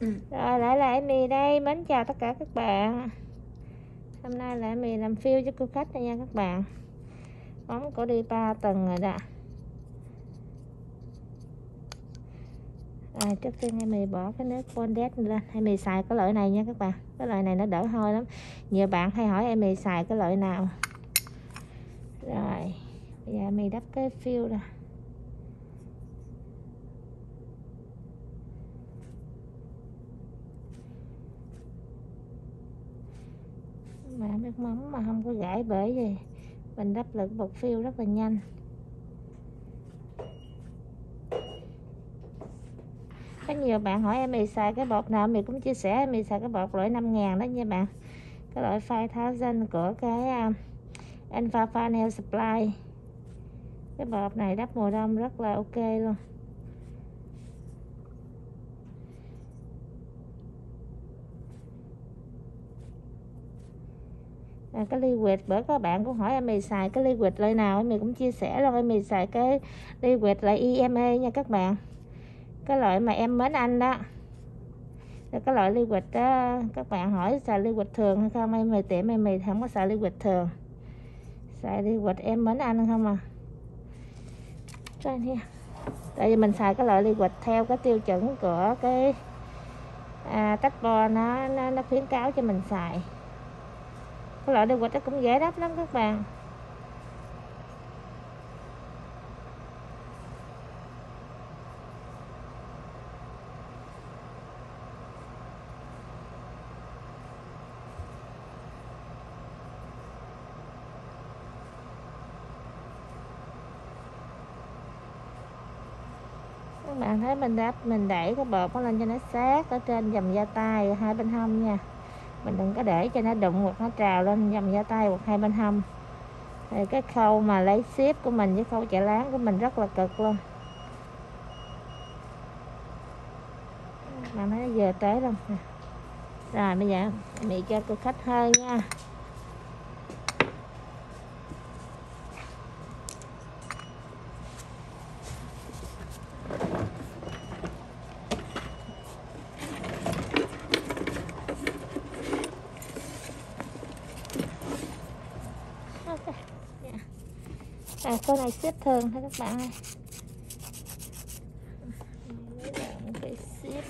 Ừ. Rồi lại lại mì đây, mến chào tất cả các bạn. Hôm nay lại mì làm phiêu cho cô khách này nha các bạn. Món của đi ba tầng rồi đó. À, trước tiên em mì bỏ cái nước bondet lên. Em mì xài cái loại này nha các bạn. Cái loại này nó đỡ hôi lắm. Nhiều bạn hay hỏi em mì xài cái loại nào. Rồi bây giờ mì đắp cái phiêu rồi. Mà nước mắm mà không có gãy bể gì mình đắp lực bột phiêu rất là nhanh. Có nhiều bạn hỏi em mì xài cái bột nào mì cũng chia sẻ em mì xài cái bột loại 5 ngàn đó nha bạn. Cái loại phai tháo danh của cái uh, Alpha Panel Supply. Cái bột này đắp mùa đông rất là ok luôn. À, cái ly bởi các bạn cũng hỏi em mì xài cái ly loại nào em mì cũng chia sẻ luôn em mì xài cái ly quệt loại IMA nha các bạn. Cái loại mà em mến anh đó. Cái loại ly đó các bạn hỏi xài ly thường hay không em mì tiệm em mì không có xài ly thường. Xài ly em mến anh không à? Nha. Tại vì mình xài cái loại ly theo cái tiêu chuẩn của cái à, tách bo nó, nó nó khuyến cáo cho mình xài cái loại đeo quịch nó cũng dễ đắp lắm các bạn. Các bạn thấy mình đắp mình đẩy cái bột nó lên cho nó sát ở trên dầm da tay, hai bên hông nha mình đừng có để cho nó đụng hoặc nó trào lên dòng da tay hoặc hai bên hông. Thì cái khâu mà lấy xếp của mình với khâu chả láng của mình rất là cực luôn. Mà nó giờ tới luôn rồi, bây giờ mẹ cho cô khách hơi nha. À con này xếp thường thôi các bạn ơi. Cái xếp.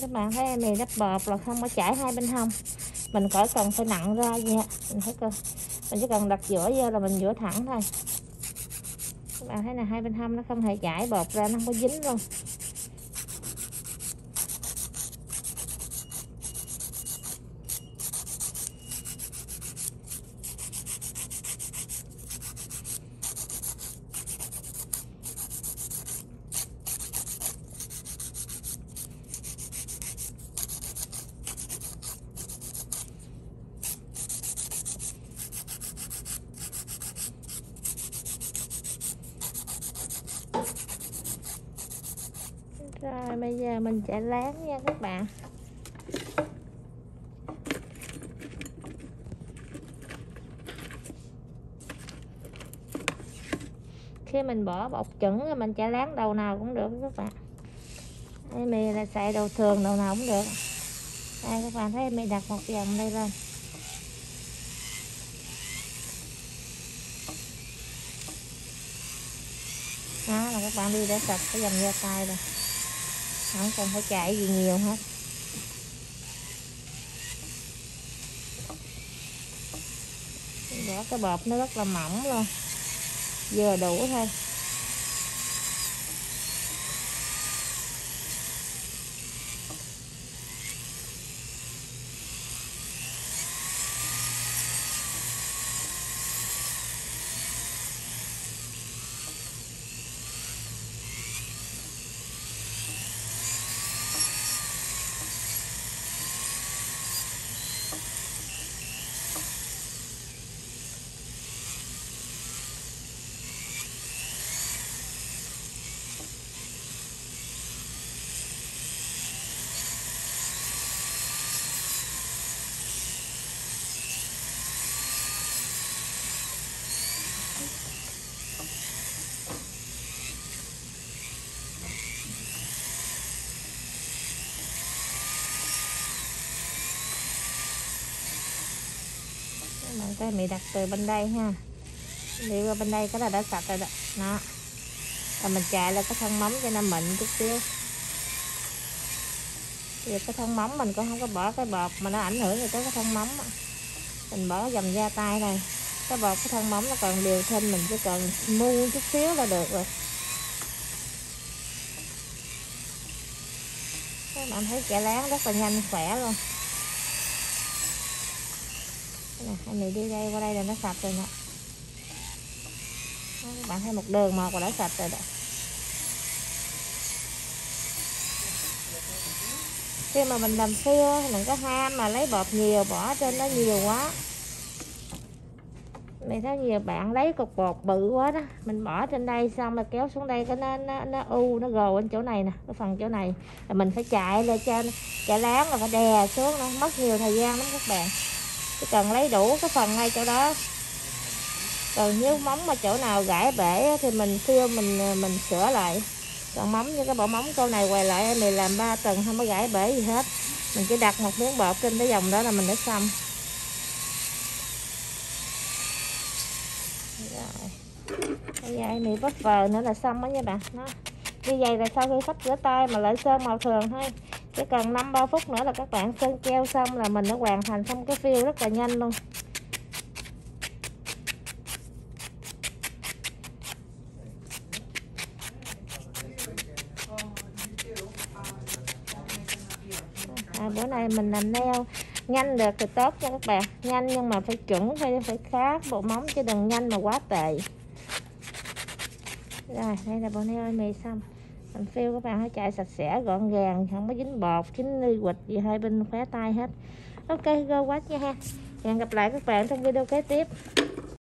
Các bạn thấy em này đắp bọt là không có chảy hai bên hông. Mình khỏi cần phải nặng ra nha mình thấy cơ mình chỉ cần đặt giữa vô là mình giữa thẳng thôi. Các bạn thấy là hai bên hông nó không hề chảy bọt ra nó không có dính luôn. Rồi, bây giờ mình sẽ láng nha các bạn. Khi mình bỏ bột chuẩn mình chạy láng đầu nào cũng được các bạn. Đây mì là xài đầu thường đầu nào cũng được. Đây, các bạn thấy mì đặt một vòng đây lên đó, là các bạn đi để sạch cái dòng da tay rồi không cần phải chạy gì nhiều hết. Bỏ cái bột nó rất là mỏng luôn. Vừa đủ thôi. Cái mẹ mì đặt từ bên đây ha. Đi qua bên đây cái là đã sạch rồi đó. Nó và mình chạy là cái thân móng cho nó mịn chút xíu. Giờ cái thân móng mình cũng không có bỏ cái bọt mà nó ảnh hưởng gì tới cái thân móng mình bỏ dầm da tay này cái bọt cái thân móng nó còn đều thêm mình chỉ cần mu chút xíu là được rồi. Các bạn thấy chả láng rất là nhanh khỏe luôn nè anh này đi đây, qua đây là nó sạch rồi nè. Các bạn thấy một đường một của đã sạch rồi đó. Khi mà mình làm xưa thì đừng có ham mà lấy bột nhiều, bỏ trên nó nhiều quá. Mình thấy nhiều bạn lấy cục bột bự quá đó. Mình bỏ trên đây xong rồi kéo xuống đây, cái nó nó nó u, nó gồ bên chỗ này nè, cái phần chỗ này. Là mình phải chạy lên trên, chạy láng rồi phải đè xuống nó mất nhiều thời gian lắm các bạn chỉ cần lấy đủ cái phần ngay chỗ đó. Còn nếu móng mà chỗ nào gãy bể thì mình thưa, mình ờ, mình sửa lại. Còn móng như cái bộ móng câu này quay lại này làm ba tầng, không có gãy bể gì hết. Mình chỉ đặt một miếng bột trên cái dòng đó là mình đã xong. Rồi. Bây giờ này bắp vờ nữa là xong đó nha bạn. Nó như vậy là sau khi khách rửa tay mà lại sơn màu thường thôi chỉ cần năm ba phút nữa là các bạn sơn keo xong là mình đã hoàn thành xong cái phiêu rất là nhanh luôn. À, bữa nay mình làm neo nhanh được thì tốt nha các bạn. Nhanh nhưng mà phải chuẩn phải phải khá bộ móng chứ đừng nhanh mà quá tệ. Rồi đây là bộ neo mì xong mình phiêu các bạn hãy chạy sạch sẽ, gọn gàng, không có dính bọt, dính ly quịch gì, hai bên khóe tay hết. Ok, go quá nha ha. Hẹn gặp lại các bạn trong video kế tiếp.